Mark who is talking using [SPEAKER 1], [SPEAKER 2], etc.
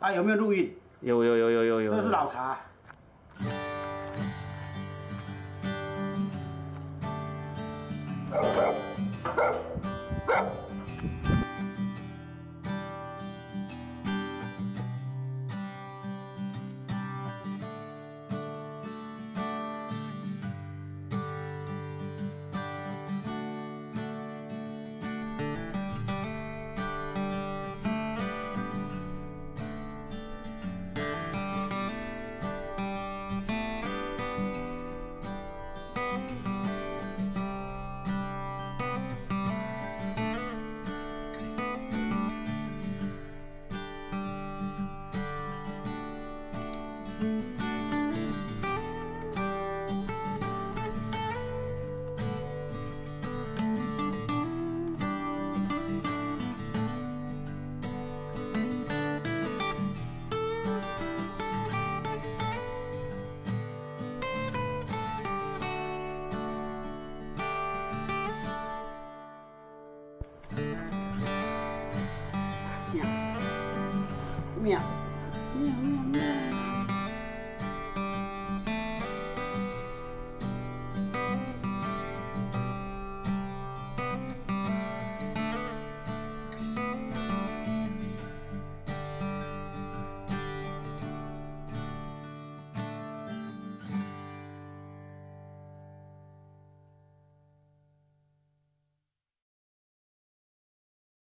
[SPEAKER 1] 啊，有没有录音？
[SPEAKER 2] 有有有有有有。
[SPEAKER 1] 这是老茶。喵喵喵喵